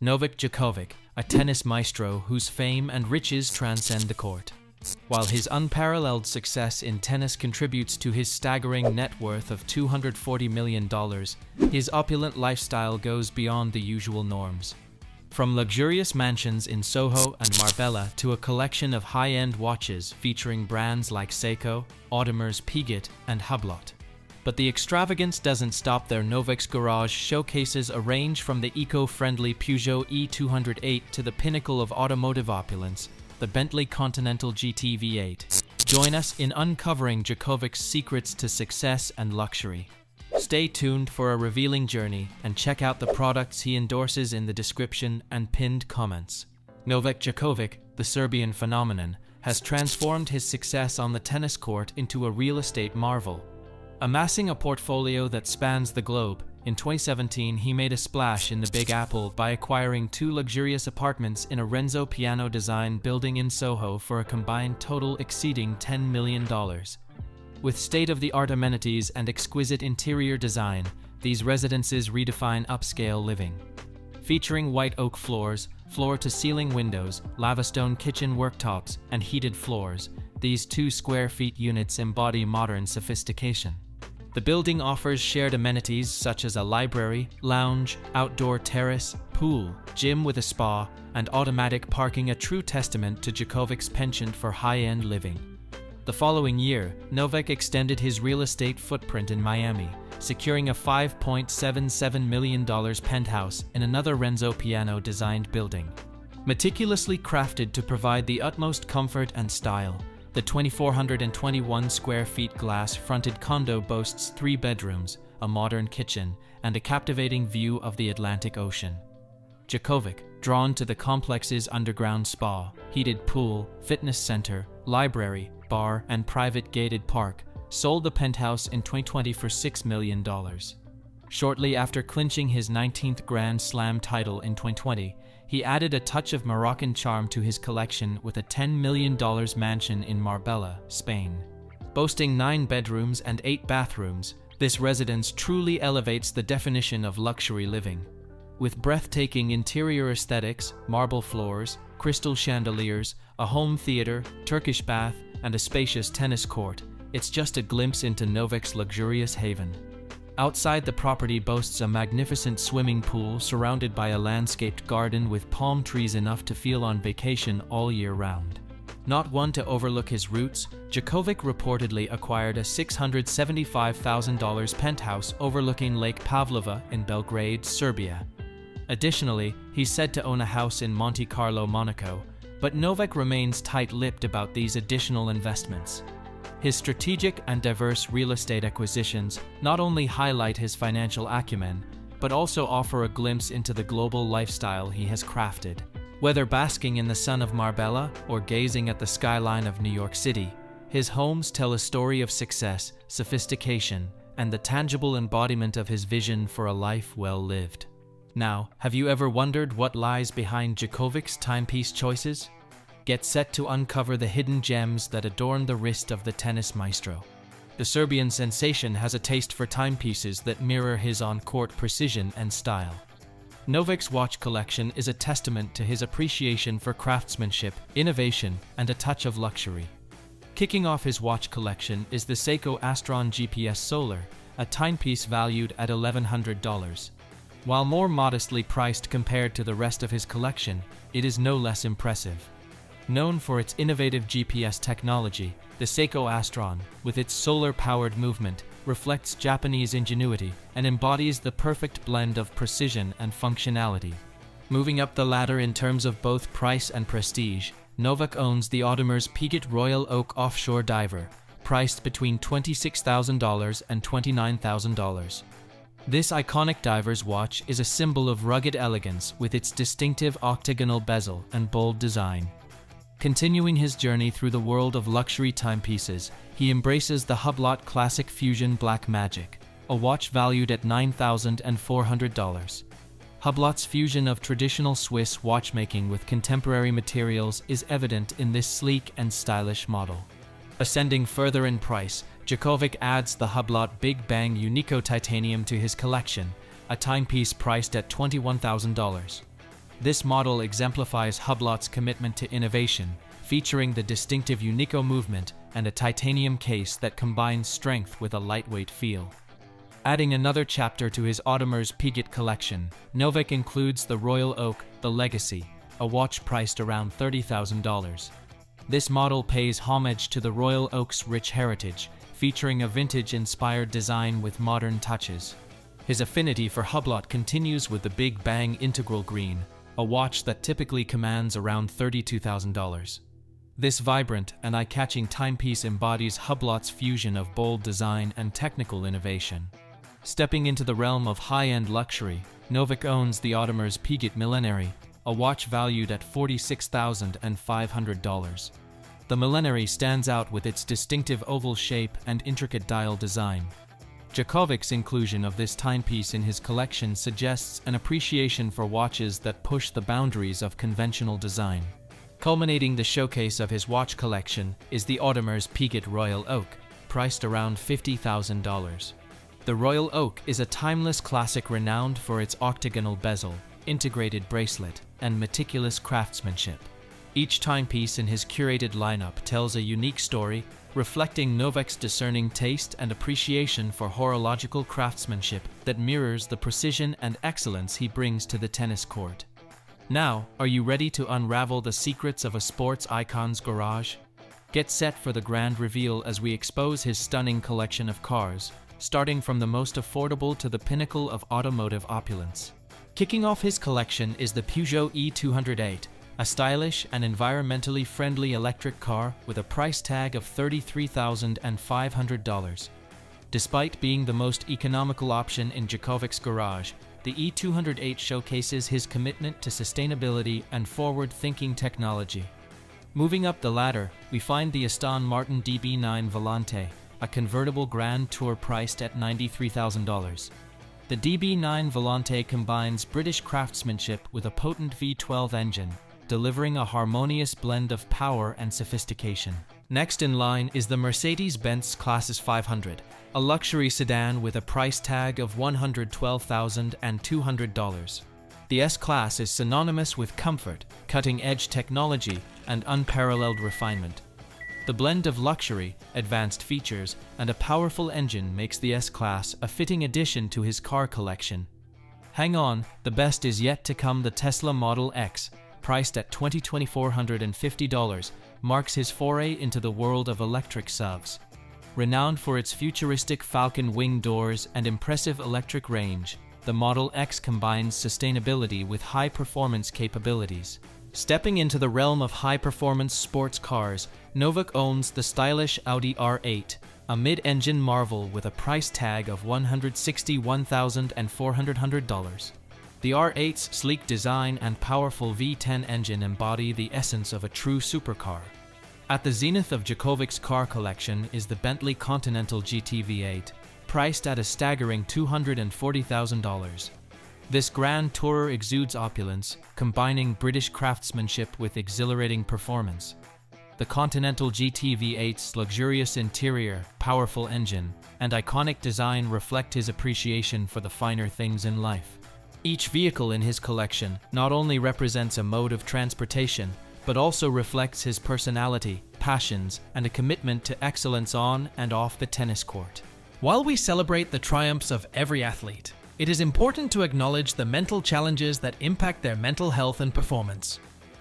Novak Djokovic, a tennis maestro whose fame and riches transcend the court. While his unparalleled success in tennis contributes to his staggering net worth of $240 million, his opulent lifestyle goes beyond the usual norms. From luxurious mansions in Soho and Marbella to a collection of high-end watches featuring brands like Seiko, Audemars Piguet, and Hublot. But the extravagance doesn't stop there. Novak's garage showcases a range from the eco-friendly Peugeot E208 to the pinnacle of automotive opulence, the Bentley Continental GT V8. Join us in uncovering Djokovic's secrets to success and luxury. Stay tuned for a revealing journey and check out the products he endorses in the description and pinned comments. Novak Djokovic, the Serbian phenomenon, has transformed his success on the tennis court into a real estate marvel. Amassing a portfolio that spans the globe, in 2017 he made a splash in the Big Apple by acquiring two luxurious apartments in a Renzo Piano design building in Soho for a combined total exceeding $10 million. With state-of-the-art amenities and exquisite interior design, these residences redefine upscale living. Featuring white oak floors, floor-to-ceiling windows, lava-stone kitchen worktops, and heated floors, these two square feet units embody modern sophistication. The building offers shared amenities such as a library, lounge, outdoor terrace, pool, gym with a spa, and automatic parking a true testament to Djokovic's penchant for high-end living. The following year, Novak extended his real estate footprint in Miami, securing a $5.77 million penthouse in another Renzo Piano designed building. Meticulously crafted to provide the utmost comfort and style, the 2,421 square feet glass fronted condo boasts three bedrooms, a modern kitchen, and a captivating view of the Atlantic Ocean. Djokovic, drawn to the complex's underground spa, heated pool, fitness center, library, bar, and private gated park, sold the penthouse in 2020 for $6 million. Shortly after clinching his 19th Grand Slam title in 2020, he added a touch of Moroccan charm to his collection with a $10 million mansion in Marbella, Spain. Boasting nine bedrooms and eight bathrooms, this residence truly elevates the definition of luxury living. With breathtaking interior aesthetics, marble floors, crystal chandeliers, a home theater, Turkish bath, and a spacious tennis court, it's just a glimpse into Novak's luxurious haven. Outside the property boasts a magnificent swimming pool surrounded by a landscaped garden with palm trees enough to feel on vacation all year round. Not one to overlook his roots, Djokovic reportedly acquired a $675,000 penthouse overlooking Lake Pavlova in Belgrade, Serbia. Additionally, he's said to own a house in Monte Carlo, Monaco, but Novak remains tight-lipped about these additional investments. His strategic and diverse real estate acquisitions not only highlight his financial acumen, but also offer a glimpse into the global lifestyle he has crafted. Whether basking in the sun of Marbella or gazing at the skyline of New York City, his homes tell a story of success, sophistication, and the tangible embodiment of his vision for a life well lived. Now, have you ever wondered what lies behind Djokovic's timepiece choices? Get set to uncover the hidden gems that adorn the wrist of the tennis maestro. The Serbian sensation has a taste for timepieces that mirror his on-court precision and style. Novak's watch collection is a testament to his appreciation for craftsmanship, innovation, and a touch of luxury. Kicking off his watch collection is the Seiko Astron GPS Solar, a timepiece valued at $1,100. While more modestly priced compared to the rest of his collection, it is no less impressive. Known for its innovative GPS technology, the Seiko Astron, with its solar-powered movement, reflects Japanese ingenuity and embodies the perfect blend of precision and functionality. Moving up the ladder in terms of both price and prestige, Novak owns the Audemars Piguet Royal Oak Offshore Diver, priced between $26,000 and $29,000. This iconic diver's watch is a symbol of rugged elegance with its distinctive octagonal bezel and bold design. Continuing his journey through the world of luxury timepieces, he embraces the Hublot Classic Fusion Black Magic, a watch valued at $9,400. Hublot's fusion of traditional Swiss watchmaking with contemporary materials is evident in this sleek and stylish model. Ascending further in price, Djokovic adds the Hublot Big Bang Unico Titanium to his collection, a timepiece priced at $21,000. This model exemplifies Hublot's commitment to innovation, featuring the distinctive Unico movement and a titanium case that combines strength with a lightweight feel. Adding another chapter to his Audemars Piguet collection, Novak includes the Royal Oak, the Legacy, a watch priced around $30,000. This model pays homage to the Royal Oak's rich heritage, featuring a vintage-inspired design with modern touches. His affinity for Hublot continues with the Big Bang Integral Green, a watch that typically commands around $32,000. This vibrant and eye-catching timepiece embodies Hublot's fusion of bold design and technical innovation. Stepping into the realm of high-end luxury, Novak owns the Audemars Piguet Millenary, a watch valued at $46,500. The Millenary stands out with its distinctive oval shape and intricate dial design, Djokovic's inclusion of this timepiece in his collection suggests an appreciation for watches that push the boundaries of conventional design. Culminating the showcase of his watch collection is the Audemars Piguet Royal Oak, priced around $50,000. The Royal Oak is a timeless classic renowned for its octagonal bezel, integrated bracelet, and meticulous craftsmanship. Each timepiece in his curated lineup tells a unique story reflecting Novak's discerning taste and appreciation for horological craftsmanship that mirrors the precision and excellence he brings to the tennis court. Now, are you ready to unravel the secrets of a sports icon's garage? Get set for the grand reveal as we expose his stunning collection of cars, starting from the most affordable to the pinnacle of automotive opulence. Kicking off his collection is the Peugeot E208, a stylish and environmentally friendly electric car with a price tag of $33,500. Despite being the most economical option in Djokovic's garage, the E208 showcases his commitment to sustainability and forward-thinking technology. Moving up the ladder, we find the Aston Martin DB9 Volante, a convertible Grand Tour priced at $93,000. The DB9 Volante combines British craftsmanship with a potent V12 engine, delivering a harmonious blend of power and sophistication. Next in line is the Mercedes-Benz Classes 500, a luxury sedan with a price tag of $112,200. The S-Class is synonymous with comfort, cutting-edge technology, and unparalleled refinement. The blend of luxury, advanced features, and a powerful engine makes the S-Class a fitting addition to his car collection. Hang on, the best is yet to come the Tesla Model X, priced at $2,450, marks his foray into the world of electric SUVs. Renowned for its futuristic Falcon wing doors and impressive electric range, the Model X combines sustainability with high-performance capabilities. Stepping into the realm of high-performance sports cars, Novak owns the stylish Audi R8, a mid-engine marvel with a price tag of $161,400. The R8's sleek design and powerful V10 engine embody the essence of a true supercar. At the zenith of Djokovic's car collection is the Bentley Continental GT V8, priced at a staggering $240,000. This grand tourer exudes opulence, combining British craftsmanship with exhilarating performance. The Continental GT V8's luxurious interior, powerful engine, and iconic design reflect his appreciation for the finer things in life. Each vehicle in his collection not only represents a mode of transportation, but also reflects his personality, passions, and a commitment to excellence on and off the tennis court. While we celebrate the triumphs of every athlete, it is important to acknowledge the mental challenges that impact their mental health and performance.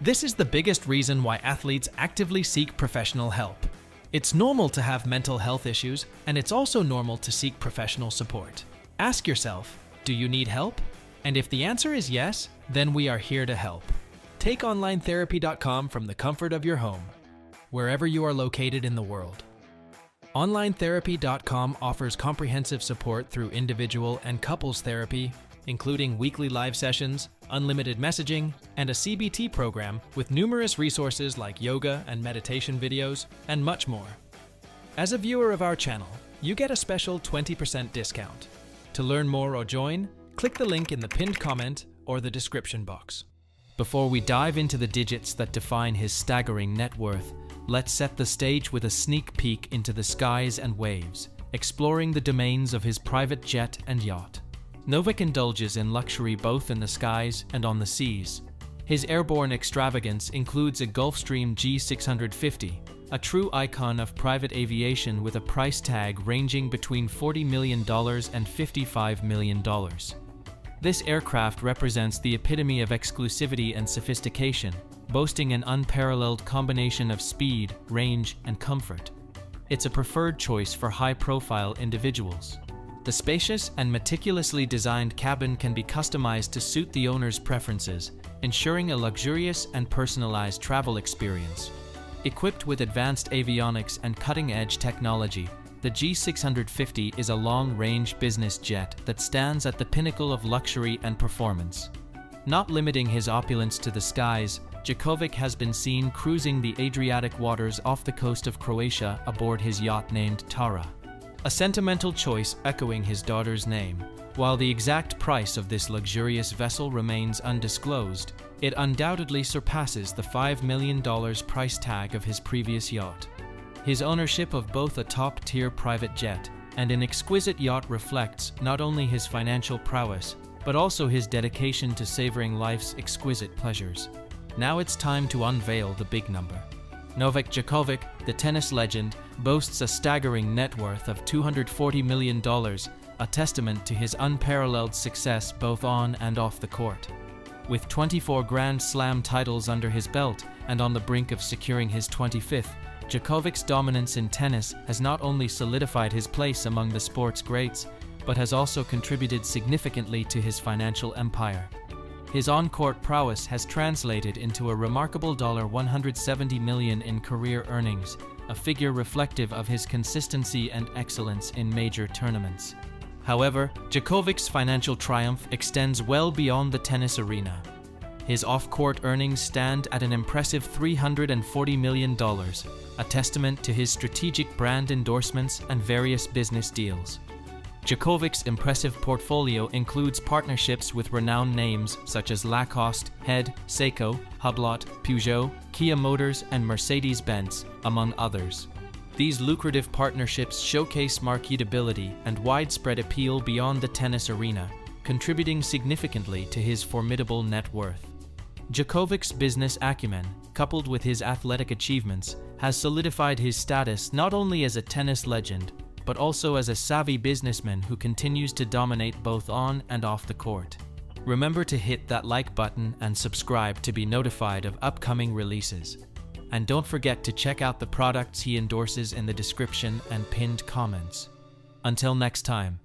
This is the biggest reason why athletes actively seek professional help. It's normal to have mental health issues, and it's also normal to seek professional support. Ask yourself, do you need help? And if the answer is yes, then we are here to help. Take OnlineTherapy.com from the comfort of your home, wherever you are located in the world. OnlineTherapy.com offers comprehensive support through individual and couples therapy, including weekly live sessions, unlimited messaging, and a CBT program with numerous resources like yoga and meditation videos, and much more. As a viewer of our channel, you get a special 20% discount. To learn more or join, click the link in the pinned comment or the description box. Before we dive into the digits that define his staggering net worth, let's set the stage with a sneak peek into the skies and waves, exploring the domains of his private jet and yacht. Novak indulges in luxury both in the skies and on the seas, His airborne extravagance includes a Gulfstream G650, a true icon of private aviation with a price tag ranging between $40 million and $55 million. This aircraft represents the epitome of exclusivity and sophistication, boasting an unparalleled combination of speed, range, and comfort. It's a preferred choice for high-profile individuals. The spacious and meticulously designed cabin can be customized to suit the owner's preferences, ensuring a luxurious and personalized travel experience. Equipped with advanced avionics and cutting-edge technology, the G650 is a long-range business jet that stands at the pinnacle of luxury and performance. Not limiting his opulence to the skies, Djokovic has been seen cruising the Adriatic waters off the coast of Croatia aboard his yacht named Tara. A sentimental choice echoing his daughter's name. While the exact price of this luxurious vessel remains undisclosed, it undoubtedly surpasses the $5 million price tag of his previous yacht. His ownership of both a top-tier private jet and an exquisite yacht reflects not only his financial prowess, but also his dedication to savoring life's exquisite pleasures. Now it's time to unveil the big number. Novak Djokovic, the tennis legend, boasts a staggering net worth of $240 million, a testament to his unparalleled success both on and off the court. With 24 Grand Slam titles under his belt and on the brink of securing his 25th, Djokovic's dominance in tennis has not only solidified his place among the sport's greats, but has also contributed significantly to his financial empire. His on-court prowess has translated into a remarkable $170 million in career earnings, a figure reflective of his consistency and excellence in major tournaments. However, Djokovic's financial triumph extends well beyond the tennis arena. His off-court earnings stand at an impressive $340 million, a testament to his strategic brand endorsements and various business deals. Djokovic's impressive portfolio includes partnerships with renowned names such as Lacoste, Head, Seiko, Hublot, Peugeot, Kia Motors, and Mercedes-Benz, among others. These lucrative partnerships showcase marketability and widespread appeal beyond the tennis arena, contributing significantly to his formidable net worth. Djokovic's business acumen, coupled with his athletic achievements, has solidified his status not only as a tennis legend, but also as a savvy businessman who continues to dominate both on and off the court. Remember to hit that like button and subscribe to be notified of upcoming releases. And don't forget to check out the products he endorses in the description and pinned comments. Until next time.